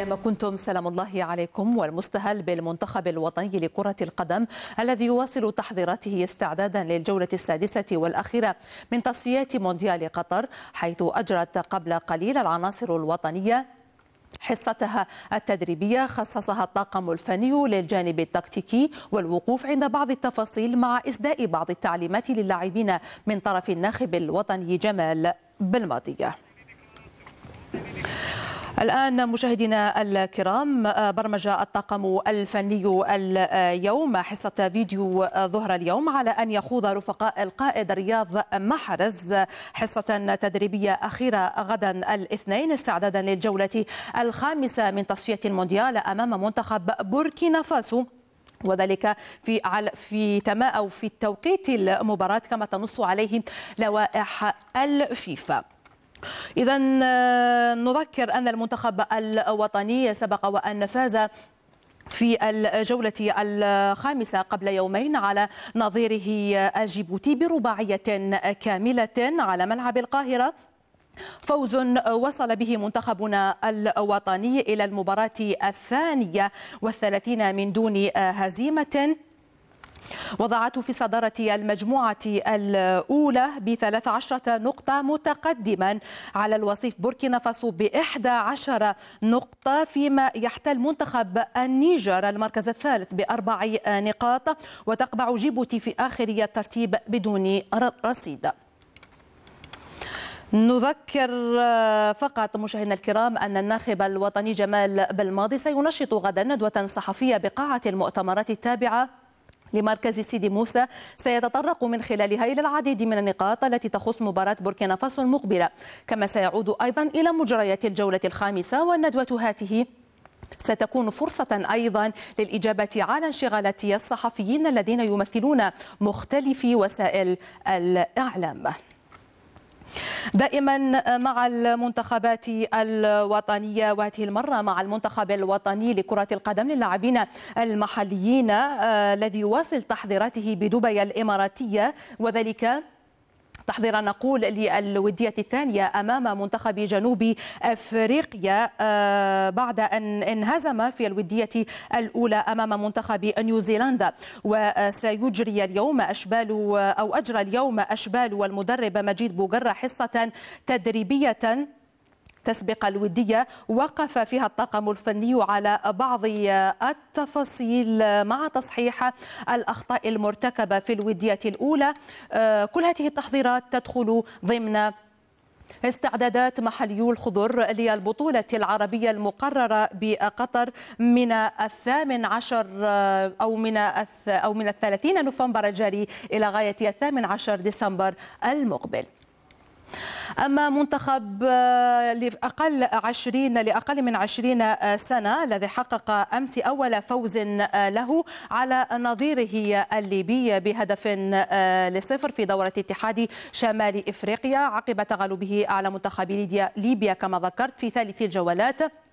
أينما كنتم سلام الله عليكم والمستهل بالمنتخب الوطني لكرة القدم الذي يواصل تحضيراته استعدادا للجولة السادسة والأخيرة من تصفيات مونديال قطر حيث أجرت قبل قليل العناصر الوطنية حصتها التدريبية خصصها الطاقم الفني للجانب التكتيكي والوقوف عند بعض التفاصيل مع إسداء بعض التعليمات للاعبين من طرف الناخب الوطني جمال بالماضية. الآن مشاهدينا الكرام برمج الطاقم الفني اليوم حصة فيديو ظهر اليوم على أن يخوض رفقاء القائد رياض محرز حصة تدريبية أخيرة غدا الاثنين استعدادا للجولة الخامسة من تصفية المونديال أمام منتخب بوركينا فاسو وذلك في في تما أو في توقيت المباراة كما تنص عليه لوائح الفيفا. إذا نذكر أن المنتخب الوطني سبق وأن فاز في الجولة الخامسة قبل يومين على نظيره الجيبوتي برباعية كاملة على ملعب القاهرة. فوز وصل به منتخبنا الوطني إلى المباراة الثانية والثلاثين من دون هزيمة. وضعته في صدارة المجموعة الأولى بثلاث عشرة نقطة متقدما على الوصيف بوركينا فاسو بإحدى عشر نقطة فيما يحتل منتخب النيجر المركز الثالث بأربع نقاط وتقبع جيبوتي في آخر الترتيب بدون رصيد. نذكر فقط مشاهدينا الكرام أن الناخب الوطني جمال بالماضي سينشط غدا ندوة صحفية بقاعة المؤتمرات التابعة لمركز سيدي موسى سيتطرق من خلالها إلى العديد من النقاط التي تخص مباراة بوركينا فاسو المقبلة. كما سيعود أيضا إلى مجريات الجولة الخامسة والندوة هاته. ستكون فرصة أيضا للإجابة على انشغالات الصحفيين الذين يمثلون مختلف وسائل الإعلام. دائما مع المنتخبات الوطنية وهذه المرة مع المنتخب الوطني لكرة القدم للاعبين المحليين الذي يواصل تحضيراته بدبي الإماراتية وذلك تحضيرا نقول للودية الثانية أمام منتخب جنوب أفريقيا بعد أن انهزم في الودية الأولى أمام منتخب نيوزيلندا. وسيجري اليوم أشبال أو أجرى اليوم أشبال والمدرب مجيد بوغرة حصة تدريبية تسبق الودية وقف فيها الطاقم الفني على بعض التفاصيل مع تصحيح الأخطاء المرتكبة في الودية الأولى كل هذه التحضيرات تدخل ضمن استعدادات محليو الخضر للبطولة العربية المقررة بقطر من الثامن عشر أو من أو من الثلاثين نوفمبر الجاري إلى غاية الثامن عشر ديسمبر المقبل. أما منتخب لأقل عشرين لأقل من عشرين سنة الذي حقق أمس أول فوز له على نظيره الليبي بهدف لصفر في دورة اتحاد شمال إفريقيا عقب تغلبه على منتخب ليبيا كما ذكرت في ثالث الجولات.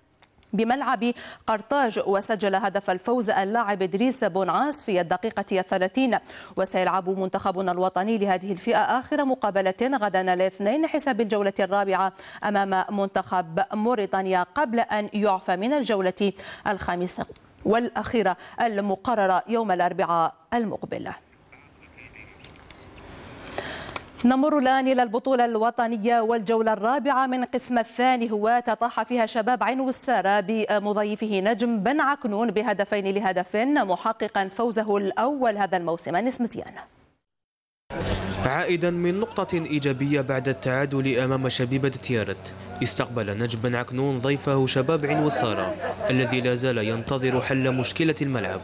بملعب قرطاج وسجل هدف الفوز اللاعب إدريس بونعاس في الدقيقة الثلاثين. وسيلعب منتخبنا الوطني لهذه الفئة آخر مقابلة غدا الاثنين حساب الجولة الرابعة أمام منتخب موريتانيا قبل أن يعفى من الجولة الخامسة والأخيرة المقررة يوم الأربعاء المقبل. نمر الآن إلى البطولة الوطنية والجولة الرابعة من قسم الثاني هو تطاح فيها شباب عين والسارة بمضيفه نجم بن عكنون بهدفين لهدف محققا فوزه الأول هذا الموسم. أنس مزيان عائدا من نقطة إيجابية بعد التعادل أمام شبيبة تيارت. استقبل نجم بن عكنون ضيفه شباب عين والسارة الذي لا زال ينتظر حل مشكلة الملعب.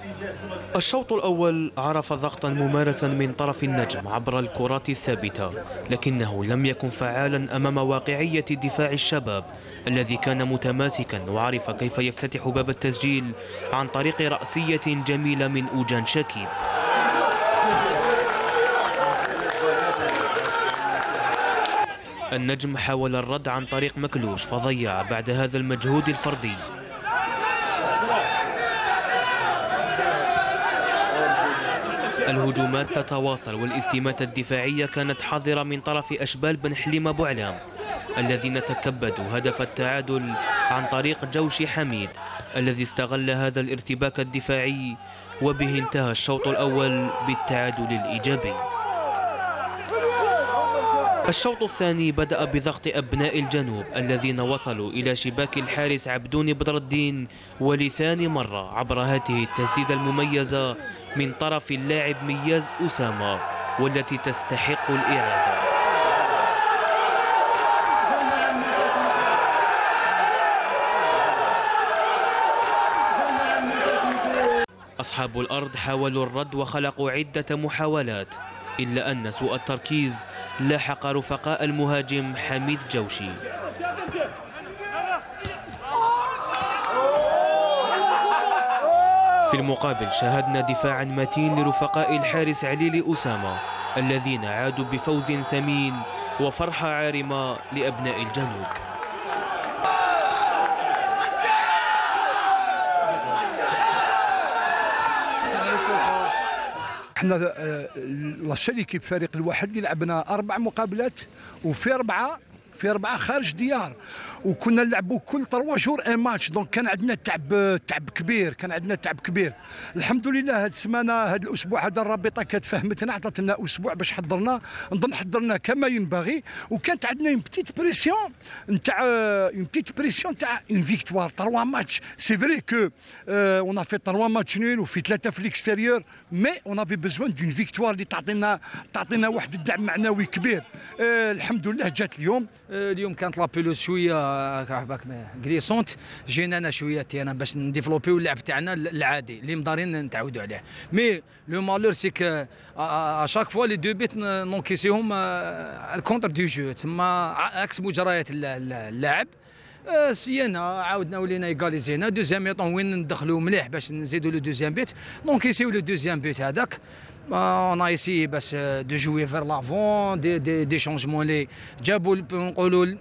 الشوط الأول عرف ضغطا ممارسا من طرف النجم عبر الكرات الثابتة لكنه لم يكن فعالا أمام واقعية دفاع الشباب الذي كان متماسكا وعرف كيف يفتتح باب التسجيل عن طريق رأسية جميلة من أوجان شكيب. النجم حاول الرد عن طريق مكلوش فضيع بعد هذا المجهود الفردي. الهجومات تتواصل والاستماتة الدفاعية كانت حاضرة من طرف أشبال بن حليم أبو علام الذين تكبدوا هدف التعادل عن طريق جوشي حميد الذي استغل هذا الارتباك الدفاعي وبه انتهى الشوط الأول بالتعادل الإيجابي. الشوط الثاني بدأ بضغط أبناء الجنوب الذين وصلوا إلى شباك الحارس عبدون بدر الدين ولثاني مرة عبر هذه التسديدة المميزة من طرف اللاعب مياز أسامة والتي تستحق الإعادة. أصحاب الأرض حاولوا الرد وخلقوا عدة محاولات. إلا أن سوء التركيز لاحق رفقاء المهاجم حميد جوشي. في المقابل شاهدنا دفاعا متين لرفقاء الحارس عليل أسامة الذين عادوا بفوز ثمين وفرحة عارمة لأبناء الجنوب. إحنا la seule فريق الواحد اللي لعبنا أربع مقابلات وفي أربعة في اربعه خارج ديار. وكنا نلعبوا كل trois jours un match. donc كان عندنا تعب تعب كبير كان عندنا تعب كبير. الحمد لله هذه السمانة هذا الأسبوع هذا الرابطة كانت فهمتنا عطات لنا أسبوع باش حضرنا. نظن حضرنا كما ينبغي. وكانت عندنا une petite pression نتاع une petite pression تاع une victoire trois matchs. c'est vrai que on fait trois matchs nuls وفي ثلاثة في ال extérieur mais on avait besoin d'une victoire اللي تعطينا تعطينا واحد الدعم معنوي كبير. الحمد لله جات اليوم. اليوم كانت la pelouse شوية هكاك glissante جينا أنا شوية تينا باش نديفلوبيو اللعب تاعنا العادي اللي مدارين نتعودوا عليه mais le malheur c'est que à chaque fois les deux buts نونكيسيهم ال contre du jeu تما عكس مجريات اللعب سينا عاودنا ولينا ايغاليزينا deuxième mi-temps وين ندخلوا مليح باش نزيدوا le deuxième but donc يسيو le deuxième but هذاك on a essayé de jouer vers l'avant, des, des, des. Les,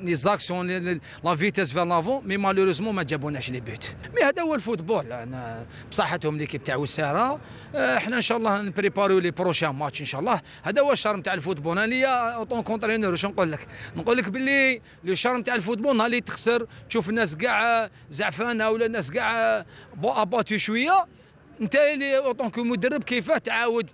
les actions, les, la vitesse vers l'avant, mais malheureusement ما جابوناش les buts. mais هذا هو ال football أنا بصحتهم l'équipe تاع وساره إحنا ان شاء الله نبريباريو les prochains matchs ان شاء الله هذا هو ال charme تاع ال football أنا ليا en tant qu'entraîneur واش نقول لك نقول لك باللي le charme تاع ال football نهار اللي تخسر تشوف الناس كاع زعفانه ولا الناس كاع abattus شوية انت اللي en tant مدرب كيف تعاود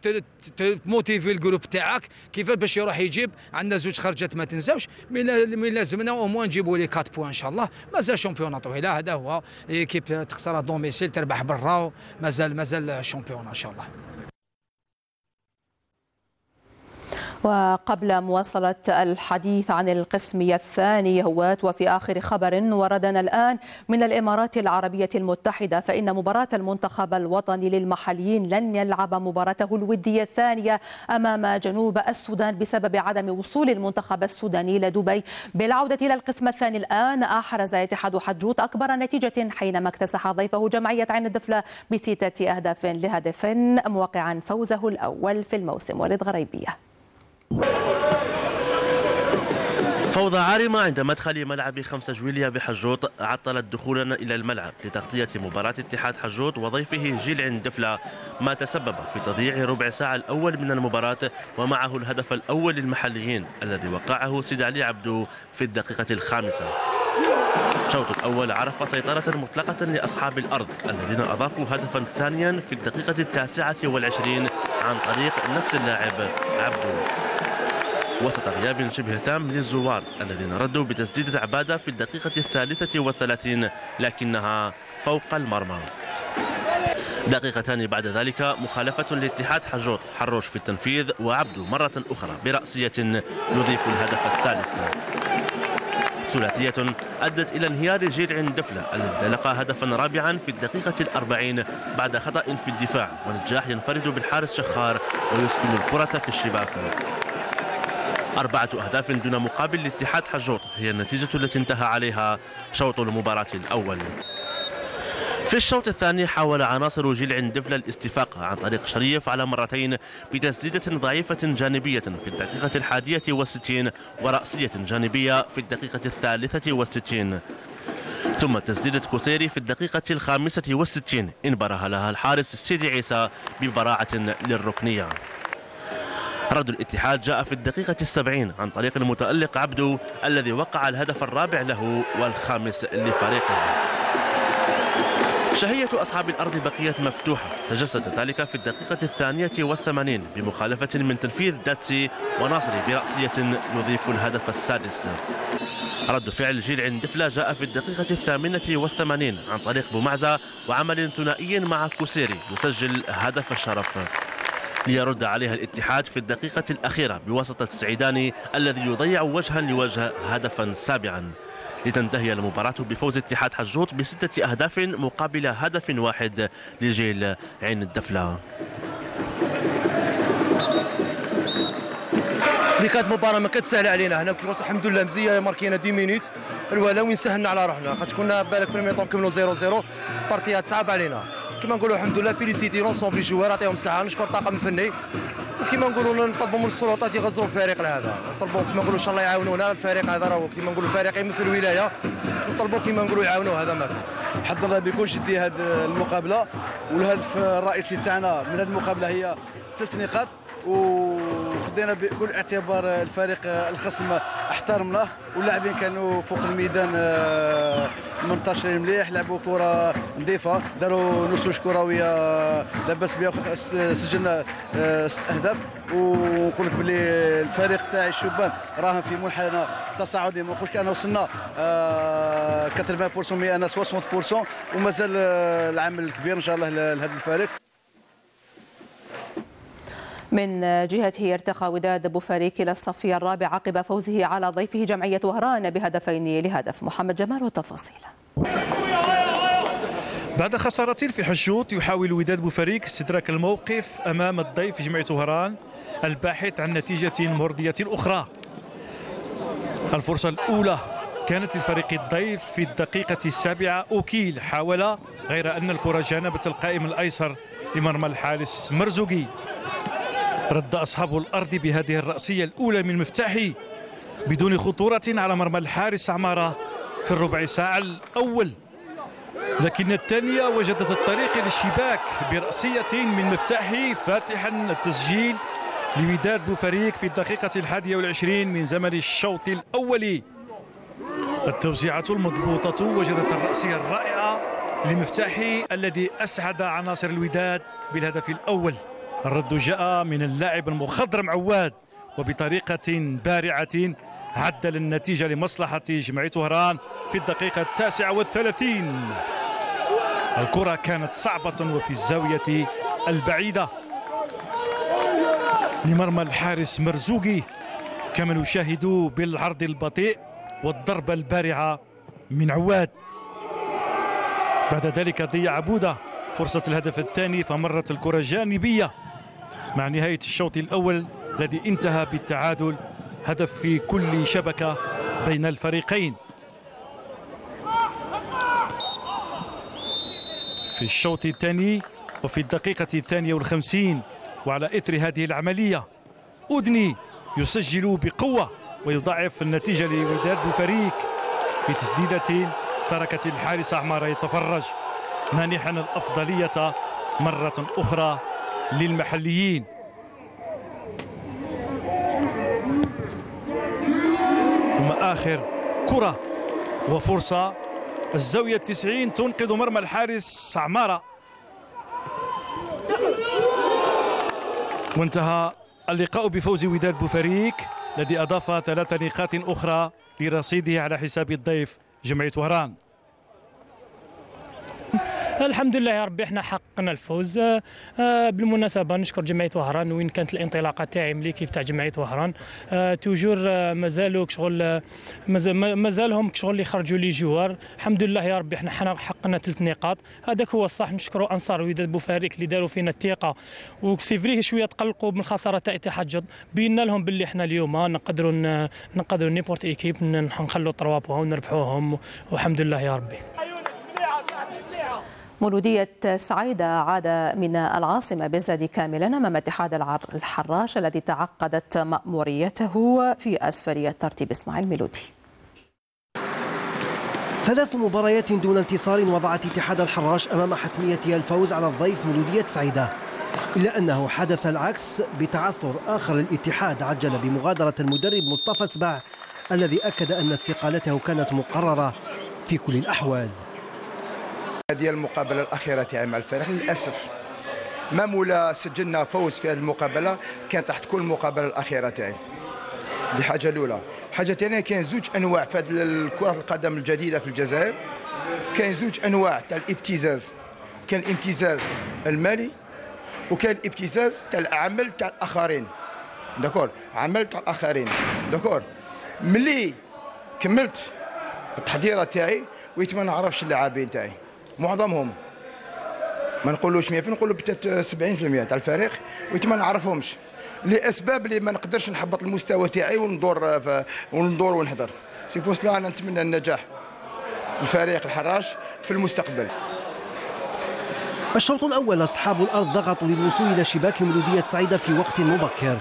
تموتيفي ال groupe تاعك كيف باش يروح يجيب. عندنا زوج خرجات ما تنساوش. mais لازمنا au moins نجيبوا les 4 points إن شاء الله. مازال championnat طويله هذا هو équipe تخسر domicile تربح برا. مازال مازال championnat إن شاء الله. وقبل مواصلة الحديث عن القسم الثاني هوات وفي آخر خبر وردنا الآن من الإمارات العربية المتحدة فإن مباراة المنتخب الوطني للمحليين لن يلعب مباراته الودية الثانية أمام جنوب السودان بسبب عدم وصول المنتخب السوداني إلى دبي بالعودة إلى القسم الثاني الآن أحرز اتحاد حجوت أكبر نتيجة حينما اكتسح ضيفه جمعية عين الدفلة بستة أهداف لهدف موقعا فوزه الأول في الموسم ولد غريبية فوضى عارمة عند مدخل ملعب خمسة جويليا بحجوط عطلت دخولنا إلى الملعب لتغطية مباراة اتحاد حجوط وضيفه جيل دفلة. ما تسبب في تضييع ربع ساعة الأول من المباراة ومعه الهدف الأول للمحليين الذي وقعه سيد علي عبدو في الدقيقة الخامسة. الشوط الأول عرف سيطرة مطلقة لأصحاب الأرض الذين أضافوا هدفا ثانيا في الدقيقة التاسعة والعشرين عن طريق نفس اللاعب عبدو. وسط غياب شبه تام للزوار الذين ردوا بتسديدة عبادة في الدقيقة الثالثة والثلاثين لكنها فوق المرمى. دقيقتان بعد ذلك مخالفة لاتحاد حجوط حروش في التنفيذ وعبدو مرة أخرى برأسية يضيف الهدف الثالث. ثلاثية أدت إلى انهيار جيل عند دفلة الذي تلقى هدفا رابعا في الدقيقة الأربعين بعد خطأ في الدفاع ونجاح ينفرد بالحارس شخار ويسكن الكرة في الشباك. أربعة أهداف دون مقابل لاتحاد حجوط. هي النتيجة التي انتهى عليها شوط المباراة الأول. في الشوط الثاني حاول عناصر جيل دفلة الاستفاق عن طريق شريف على مرتين بتسديدة ضعيفة جانبية في الدقيقة الحادية والستين ورأسية جانبية في الدقيقة الثالثة والستين. ثم تسديدة كوسيري في الدقيقة الخامسة والستين. انبره لها الحارس سيدي عيسى ببراعة للركنية. رد الاتحاد جاء في الدقيقة السبعين عن طريق المتألق عبدو الذي وقع الهدف الرابع له والخامس لفريقه. شهية أصحاب الأرض بقيت مفتوحة تجسد ذلك في الدقيقة الثانية والثمانين بمخالفة من تنفيذ داتسي وناصري برأسية يضيف الهدف السادس. رد فعل جيل عندفلة جاء في الدقيقة الثامنة والثمانين عن طريق بومعزة وعمل ثنائي مع كوسيري يسجل هدف الشرف ليرد عليها الاتحاد في الدقيقة الأخيرة بواسطة سعيداني الذي يضيع وجها لوجه هدفا سابعا. لتنتهي المباراة بفوز اتحاد حجوط بستة أهداف مقابل هدف واحد لجيل عين الدفلة. اللي كانت مباراة ما كانت سهلة علينا. هنا الحمد لله مزية ماركينا dix minutes الولا وين سهلنا على روحنا؟ خاطر كنا بالك premier temps كملوا 0 0 بارتيات صعب علينا. كما نقولوا الحمد لله féliciter l'ensemble joueurs يعطيهم الصحة نشكر الطاقم الفني. وكما نقولوا نطلبوا من السلطات يغزروا الفريق هذا نطلبوا كما نقولوا إن شاء الله يعاونونا الفريق هذا راهو كما نقولوا فريق يمثل الولاية. نطلبوا كما نقولوا يعاونوا هذا ما حضرنا بكل جديه هذه المقابلة. والهدف الرئيسي تاعنا من هذه المقابلة هي ثلاث نقاط وخدينا بكل اعتبار الفريق الخصم احترمناه واللاعبين كانوا فوق الميدان آه، منتشرين مليح لعبوا كرة نظيفة داروا نصوص كرويه لاباس بها سجلنا آه، ست أهداف. ونقول لك باللي الفريق تاعي الشبان راهن في منحنى تصاعدي. ما نقولش أنا وصلنا 80% آه، مي أنا 60% ومازال العمل الكبير إن شاء الله لهذا الفريق. من جهته ارتقى وداد بوفاريك إلى الصف الرابع عقب فوزه على ضيفه جمعية وهران بهدفين لهدف محمد جمال والتفاصيل. بعد خسارة في حشوط يحاول وداد بوفريك استدراك الموقف أمام الضيف جمعية وهران الباحث عن نتيجة مرضية أخرى. الفرصة الأولى كانت للفريق الضيف في الدقيقة السابعة. أوكيل حاول غير أن الكرة جانبت القائم الأيسر لمرمى الحارس مرزوقي. رد أصحاب الأرض بهذه الرأسية الأولى من مفتاحي بدون خطورة على مرمى الحارس عمارة في الربع ساعة الأول. لكن الثانية وجدت الطريق للشباك برأسية من مفتاحي فاتحا التسجيل لوداد بوفريق في الدقيقة الحادية والعشرين من زمن الشوط الأول. التوزيعة المضبوطة وجدت الرأسية الرائعة لمفتاحي الذي أسعد عناصر الوداد بالهدف الأول. الرد جاء من اللاعب المخضرم عواد وبطريقة بارعة عدل النتيجة لمصلحة جمعية وهران في الدقيقة التاسعة والثلاثين. الكرة كانت صعبة وفي الزاوية البعيدة. لمرمى الحارس مرزوقي كما نشاهد بالعرض البطيء والضربة البارعة من عواد. بعد ذلك ضيع بودة فرصة الهدف الثاني فمرت الكرة جانبية. مع نهاية الشوط الأول الذي انتهى بالتعادل هدف في كل شبكة بين الفريقين. في الشوط الثاني وفي الدقيقة الثانية والخمسين وعلى إثر هذه العملية أدني يسجل بقوة ويضاعف النتيجة لوداد بوفريك بتسديدة تركت الحارس عمار يتفرج مانحا الأفضلية مرة أخرى. للمحليين. ثم آخر كرة وفرصة. الزاوية التسعين تنقذ مرمى الحارس عمارة وانتهى اللقاء بفوز وداد بوفريك الذي أضاف ثلاث نقاط أخرى لرصيده على حساب الضيف جمعية وهران. الحمد لله يا ربي إحنا حققنا الفوز. آه، بالمناسبة نشكر جمعية وهران وين كانت الانطلاقة تاعي من l'équipe تاع جمعية وهران. آه، toujours آه، مازالوا شغل مازالهم شغل اللي خرجوا les joueurs. الحمد لله يا ربي إحنا حققنا ثلاث نقاط. هذاك هو الصح نشكروا أنصار وداد بوفاريك اللي داروا فينا الثقة. و c'est vrai شوية تقلقوا من خسارة تاع اتحاد بينا لهم باللي إحنا اليوم نقدروا نقدروا n'importe équipe نخلوا 3 points ونربحوهم. والحمد لله يا ربي. مولودية سعيدة عاد من العاصمة بالزاد كاملا أمام اتحاد الحراش الذي تعقدت مأموريته في أسفل الترتيب إسماعيل ميلودي. ثلاث مباريات دون انتصار وضعت اتحاد الحراش أمام حتمية الفوز على الضيف مولودية سعيدة إلا أنه حدث العكس بتعثر آخر الاتحاد عجل بمغادرة المدرب مصطفى سباع الذي أكد أن استقالته كانت مقررة في كل الأحوال. هذه المقابلة الأخيرة تاعي مع الفريق للأسف ما مولا سجلنا فوز في هذه المقابلة. كانت تحت كل المقابلة الأخيرة تاعي. دي حاجة الأولى. حاجة ثانية كاين زوج أنواع في هذه كرة القدم الجديدة في الجزائر. كاين زوج أنواع تاع الابتزاز. كان الابتزاز المالي وكان الابتزاز تاع العمل تاع الآخرين. d'accord؟ عمل تاع الآخرين. d'accord؟ ملي كملت التحضيرات تاعي ويت ما نعرفش اللاعبين تاعي. معظمهم. ما نقولوش 100% نقولوا peut-être 70% تاع الفريق ويت ما نعرفهمش. لأسباب اللي ما نقدرش نحبط المستوى تاعي وندور وندور ونهضر. سي بوسلا أنا نتمنى النجاح. الفريق الحراش في المستقبل. الشوط الأول أصحاب الأرض ضغطوا للوصول إلى شباك مولودية سعيدة في وقت مبكر.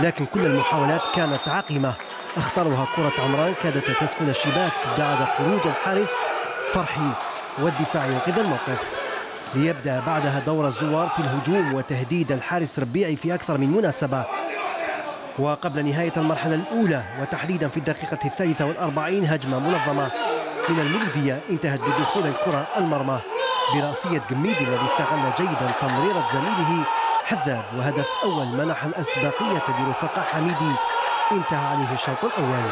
لكن كل المحاولات كانت عاقمة اختارها كرة عمران كادت تسكن الشباك بعد خروج الحارس فرحي. والدفاع ينقذ الموقف. ليبدأ بعدها دور الزوار في الهجوم وتهديد الحارس ربيعي في أكثر من مناسبة. وقبل نهاية المرحلة الأولى وتحديدا في الدقيقة الثالثة والأربعين هجمة منظمة من المولودية انتهت بدخول الكرة المرمى برأسية قميدي الذي استغل جيدا تمريرة زميله حزاب وهدف أول منح الأسبقية برفقاء حميدي. انتهى عليه الشوط الأول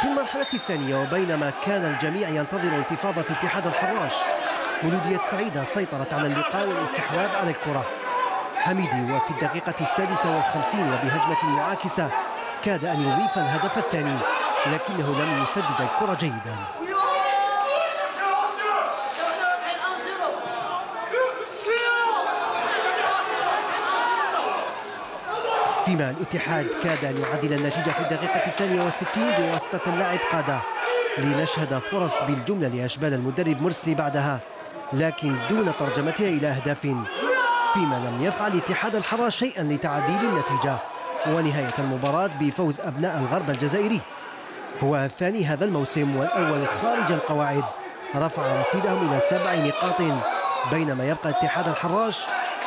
في المرحلة الثانية وبينما كان الجميع ينتظر انتفاضة اتحاد الحراش. مولودية سعيدة سيطرت على اللقاء والاستحواذ على الكرة. حميدي وفي الدقيقة السادسة والخمسين وبهجمة معاكسة كاد أن يضيف الهدف الثاني لكنه لم يسدد الكرة جيدا. فيما الاتحاد كاد أن يعدل النتيجة في الدقيقة الثانية والستين بواسطة اللاعب قادة. لنشهد فرص بالجملة لأشبال المدرب مرسلي بعدها لكن دون ترجمتها إلى أهداف فيما لم يفعل اتحاد الحراش شيئا لتعديل النتيجة ونهاية المباراة بفوز أبناء الغرب الجزائري. هو الثاني هذا الموسم والأول خارج القواعد. رفع رصيدهم إلى سبع نقاط بينما يبقى اتحاد الحراش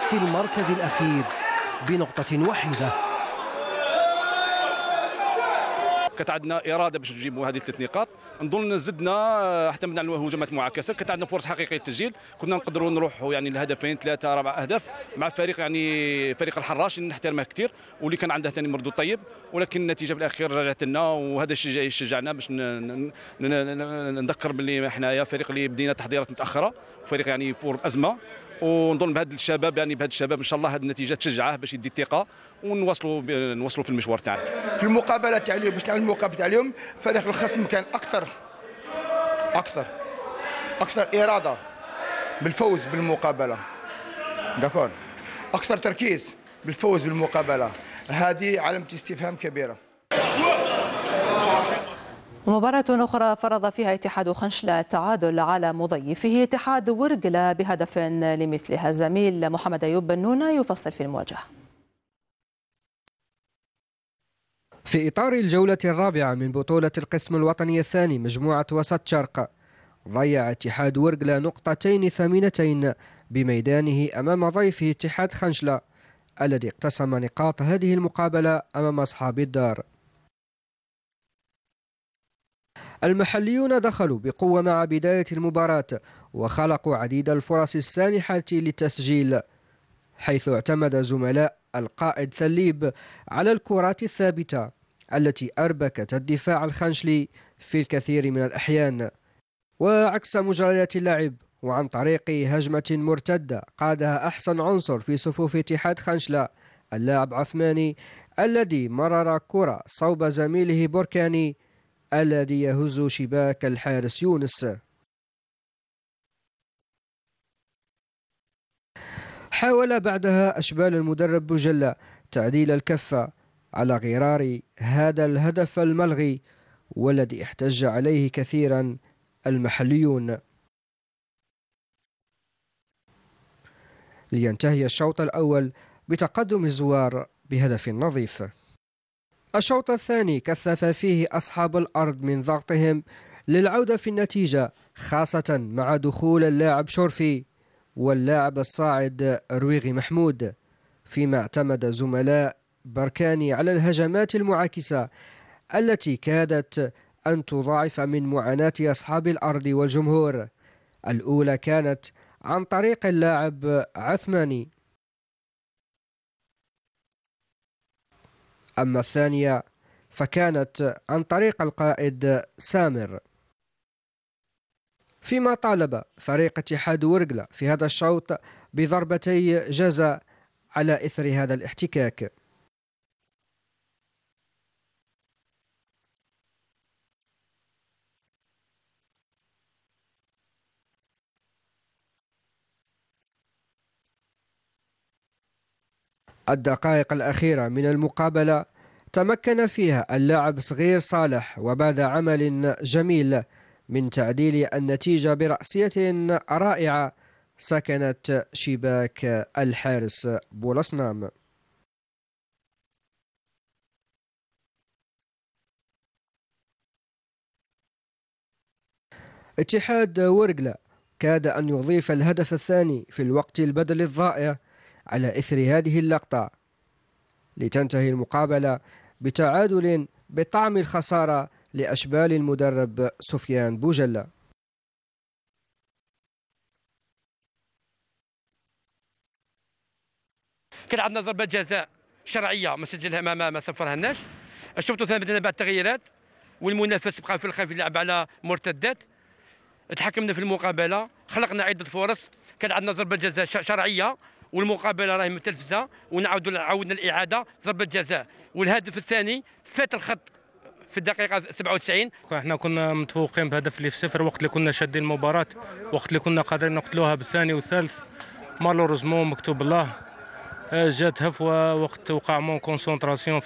في المركز الأخير بنقطة وحيدة كانت عندنا إرادة باش نجيبوا هذه الثلاث نقاط. نظن زدنا حتى من هجمات معاكسة. كانت عندنا فرص حقيقية للتسجيل. كنا نقدروا نروحوا يعني لهدفين ثلاثة أربع أهداف مع فريق يعني فريق الحراش نحترمه كثير واللي كان عنده ثاني مردود طيب. ولكن النتيجة في الأخير رجعت لنا وهذا الشيء يشجعنا باش نذكر باللي حنايا فريق اللي بدينا تحضيرات متأخرة. فريق يعني فور ازمه ونظن بهذا الشباب يعني بهذا الشباب إن شاء الله هذه النتيجة تشجعه باش يدي الثقة ونواصلوا نواصلوا في المشوار تاعنا في المقابلة تاع اليوم باش نعمل المقابله تاع اليوم فريق الخصم كان أكثر أكثر أكثر إرادة بالفوز بالمقابلة. داكور؟ أكثر تركيز بالفوز بالمقابلة. هذه علامة استفهام كبيرة. مباراة أخرى فرض فيها اتحاد خنشلة التعادل على مضيفه اتحاد ورقلة بهدف لمثلها الزميل محمد أيوب بنونة يفصل في المواجهة. في إطار الجولة الرابعة من بطولة القسم الوطني الثاني مجموعة وسط شرق ضيع اتحاد ورقلة نقطتين ثمينتين بميدانه أمام ضيفه اتحاد خنشلة الذي اقتسم نقاط هذه المقابلة أمام أصحاب الدار. المحليون دخلوا بقوة مع بداية المباراة وخلقوا عديد الفرص السانحة للتسجيل حيث اعتمد زملاء القائد ثليب على الكرات الثابتة التي أربكت الدفاع الخنشلي في الكثير من الأحيان. وعكس مجريات اللعب وعن طريق هجمة مرتدة قادها أحسن عنصر في صفوف اتحاد خنشلة اللاعب عثماني الذي مرر كرة صوب زميله بركاني الذي يهز شباك الحارس يونس. حاول بعدها أشبال المدرب بوجلة تعديل الكفة على غرار هذا الهدف الملغي والذي احتج عليه كثيرا المحليون. لينتهي الشوط الأول بتقدم الزوار بهدف نظيف. الشوط الثاني كثف فيه أصحاب الأرض من ضغطهم للعودة في النتيجة خاصة مع دخول اللاعب شورفي واللاعب الصاعد رويغي محمود. فيما اعتمد زملاء بركاني على الهجمات المعاكسة التي كادت أن تضاعف من معاناة أصحاب الأرض والجمهور. الأولى كانت عن طريق اللاعب عثماني. أما الثانية فكانت عن طريق القائد سامر. فيما طالب فريق اتحاد ورقلة في هذا الشوط بضربتي جزاء على إثر هذا الاحتكاك. الدقائق الأخيرة من المقابلة تمكن فيها اللاعب صغير صالح وبعد عمل جميل من تعديل النتيجة برأسية رائعة سكنت شباك الحارس بولصنام اتحاد ورقلة كاد أن يضيف الهدف الثاني في الوقت البدل الضائع على إثر هذه اللقطة. لتنتهي المقابلة بتعادل بطعم الخسارة لأشبال المدرب سفيان بوجلة كان عندنا ضربة جزاء شرعية ما سجلها ما ما, الناس. الشوط الثاني بدأنا بعد التغييرات والمنافس بقى في الخلف يلعب على مرتدات. تحكمنا في المقابلة خلقنا عدة فرص. كان عندنا ضربة جزاء شرعية والمقابلة راهي متلفزة ونعاودوا عاودنا الإعادة ضربة جزاء. والهدف الثاني فات الخط في الدقيقة 97 إحنا كنا متفوقين بهدف اللي في صفر وقت اللي كنا شادين المباراة وقت اللي كنا قادرين نقتلوها بالثاني والثالث. malheureusement مكتوب الله آه، جات هفوة وقت وقع manque concentration.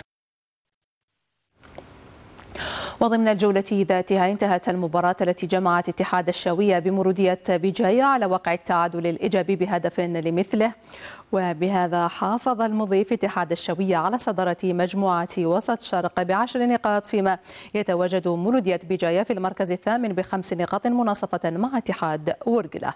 وضمن الجولة ذاتها انتهت المباراة التي جمعت اتحاد الشاوية بمولودية بجاية على وقع التعادل الإيجابي بهدف لمثله. وبهذا حافظ المضيف اتحاد الشاوية على صدارة مجموعة وسط شرق بعشر نقاط فيما يتواجد مرودية بجاية في المركز الثامن بخمس نقاط مناصفة مع اتحاد ورقلة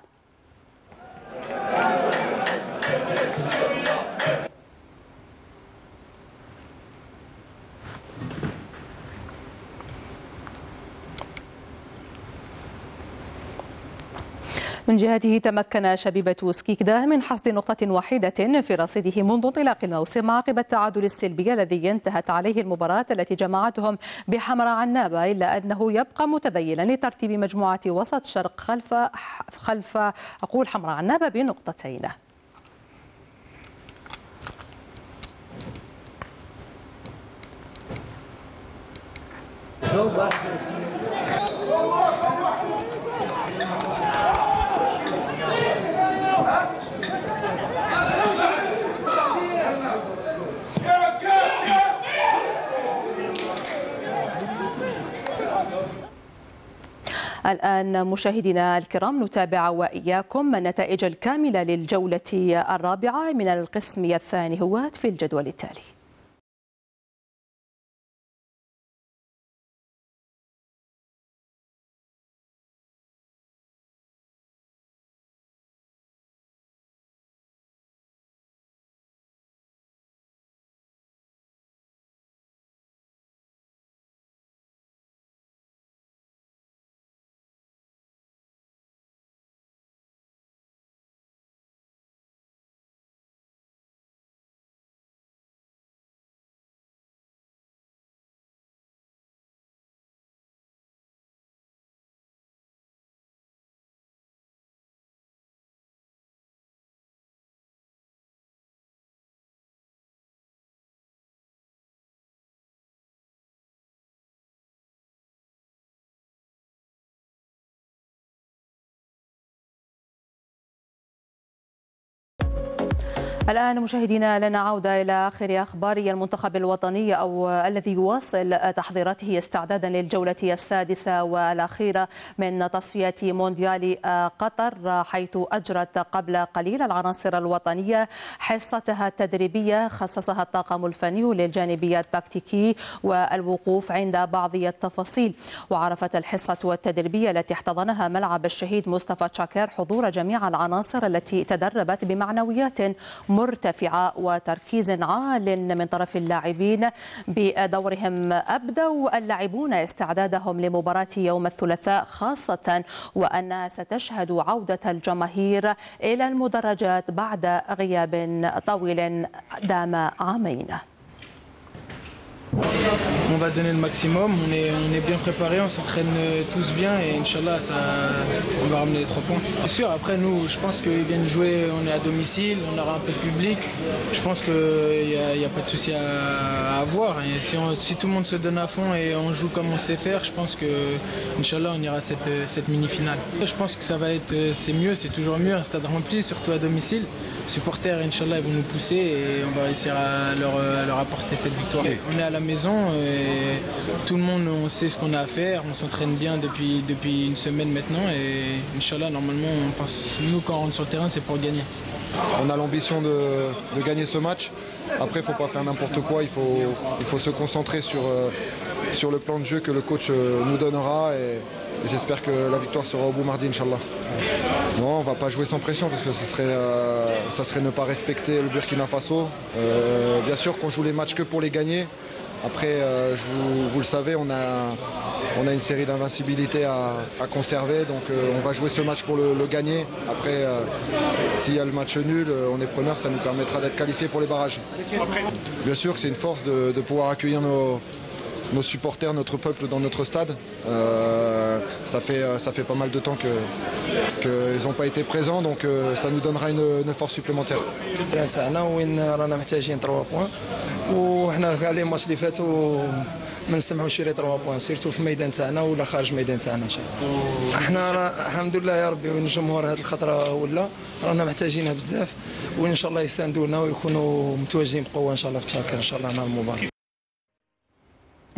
من جهته تمكن شبيبة سكيكدا من حصد نقطة واحدة في رصيده منذ انطلاق الموسم عقب التعادل السلبي الذي انتهت عليه المباراة التي جمعتهم بحمراء عنابة إلا أنه يبقى متذيلا لترتيب مجموعة وسط شرق خلف خلف أقول حمراء عنابة بنقطتين. الآن مشاهدينا الكرام نتابع وإياكم النتائج الكاملة للجولة الرابعة من القسم الثاني هوات في الجدول التالي. الآن مشاهدينا لنا عودة إلى آخر أخبار المنتخب الوطني أو الذي يواصل تحضيراته استعدادا للجولة السادسة والأخيرة من تصفية مونديال قطر حيث أجرت قبل قليل العناصر الوطنية حصتها التدريبية خصصها الطاقم الفني للجانب التكتيكي والوقوف عند بعض التفاصيل. وعرفت الحصة التدريبية التي احتضنها ملعب الشهيد مصطفى تشاكر حضور جميع العناصر التي تدربت بمعنويات مرتفعة وتركيز عال من طرف اللاعبين بدورهم أبدوا اللاعبون استعدادهم لمباراة يوم الثلاثاء خاصة وأنها ستشهد عودة الجماهير إلى المدرجات بعد غياب طويل دام عامين. On va donner le maximum, on est, on est bien préparé, on s'entraîne euh, tous bien et Inch'Allah ça, on va ramener les trois points. C'est sûr, après nous, je pense qu'ils viennent jouer, on est à domicile, on aura un peu de public. Je pense qu'il n'y a, a, pas de souci à, à, avoir. Et si, on, si, tout le monde se donne à fond et on joue comme on sait faire, je pense que Inch'Allah on ira à cette, cette mini-finale. Je pense que ça va être, c'est mieux, c'est toujours mieux, un stade rempli, surtout à domicile. Les supporters, Inch'Allah, ils vont nous pousser et on va réussir à leur, à leur apporter cette victoire. On est à la maison et tout le monde on sait ce qu'on a à faire, on s'entraîne bien depuis, depuis une semaine maintenant et Inch'Allah normalement on pense, nous quand on rentre sur le terrain c'est pour gagner. On a l'ambition de, de, gagner ce match. Après il ne faut pas faire n'importe quoi, il faut, il faut se concentrer sur, euh, sur le plan de jeu que le coach euh, nous donnera et, j'espère que la victoire sera au bout mardi Inch'Allah. Non, on va pas jouer sans pression parce que ça serait, euh, ça serait ne pas respecter le Burkina Faso. Euh, bien sûr qu'on joue les matchs que pour les gagner. Après, euh, vous, vous, le savez, on a, on a une série d'invincibilité à, à, conserver. Donc euh, on va jouer ce match pour le, le gagner. Après, euh, s'il y a le match nul, on est preneur, ça nous permettra d'être qualifiés pour les barrages. Bien sûr, c'est une force de, de pouvoir accueillir nos, nos supporters, notre peuple dans notre stade. Euh, ça, fait, ça fait pas mal de temps qu'ils que n'ont pas été présents, donc euh, ça nous donnera une, une force supplémentaire. وحنا كاع لي ماتش اللي فاتوا ما نسمعوش شي 3 بوان سيرتو في الميدان تاعنا ولا خارج الميدان تاعنا ان شاء الله إحنا الحمد لله يا ربي والجمهور هذه الخطره ولا رانا محتاجينها بزاف وان شاء الله يساندونا ويكونوا متواجدين بقوه ان شاء الله في تشاكر ان شاء الله مع المباراه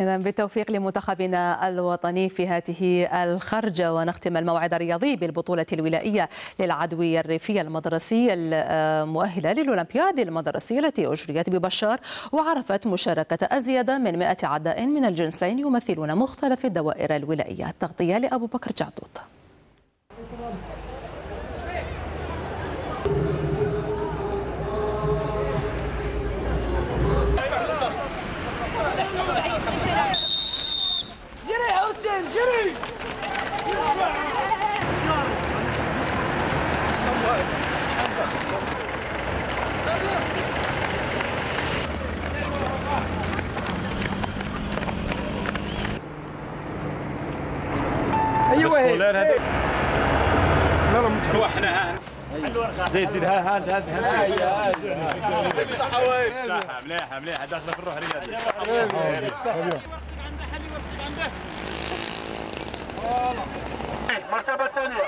إذا بالتوفيق لمنتخبنا الوطني في هذه الخرجة ونختم الموعد الرياضي بالبطولة الولائية للعدو الريفي المدرسي المؤهلة للأولمبياد المدرسية التي أجريت ببشار وعرفت مشاركة أزيد من 100 عداء من الجنسين يمثلون مختلف الدوائر الولائية. التغطية لأبو بكر جعدوط أيوه لا لا لا مدفوع إحنا زيد زيد ها هذا هذا صح مليحه مليحه داخله في الروح الرياضيه مرتبة ثانية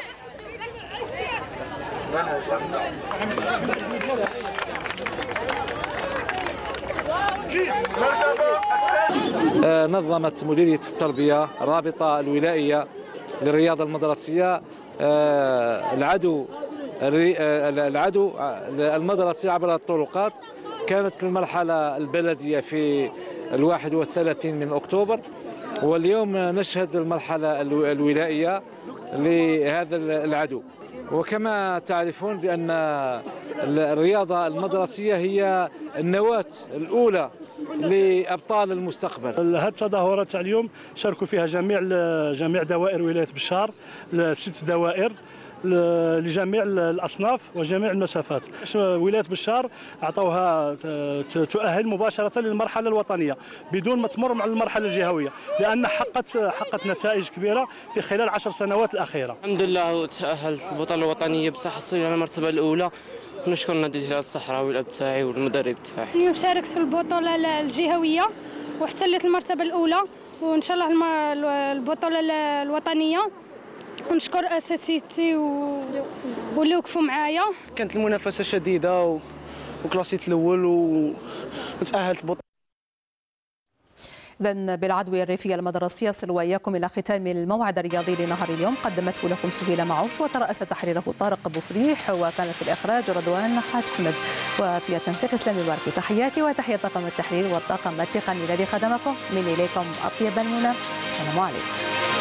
نظمت مديرية التربية الرابطة الولائية للرياضة المدرسية العدو العدو المدرسي عبر الطرقات كانت المرحلة البلدية في الواحد والثلاثين من أكتوبر. واليوم نشهد المرحلة الولائية لهذا العدو. وكما تعرفون بأن الرياضة المدرسية هي النواة الأولى لأبطال المستقبل. هذه التظاهرات تاع اليوم شاركوا فيها جميع جميع دوائر ولاية بشار ست دوائر لجميع الأصناف وجميع المسافات. ولاية بشار أعطوها تؤهل مباشرة للمرحلة الوطنية بدون ما تمر مع المرحلة الجهوية لأن حققت حققت نتائج كبيرة في خلال عشر سنوات الأخيرة. الحمد لله تاهل البطولة الوطنية بصح على المرتبة الأولى. نشكر نادي الهلال الصحراوي الاب تاعي والمدرب تاعي اليوم شاركت في البطولة الجهوية واحتلت المرتبة الأولى وإن شاء الله البطولة الوطنية. ونشكر أساتذتي و... واللي وقفوا معايا. كانت المنافسة شديدة و... وكلاسيت الأول وتأهلت البطولة. إذا بالعدو الريفي المدرسي يصل وإياكم إلى ختام الموعد الرياضي لنهار اليوم. قدمته لكم سهيلة معوش وترأس تحريره طارق بوفريح وكانت في الإخراج رضوان حاج حمد وفي التنسيق إسلامي الواركي تحياتي وتحية طاقم التحرير والطاقم التقني الذي خدمكم. من إليكم أطيب المنى. السلام عليكم.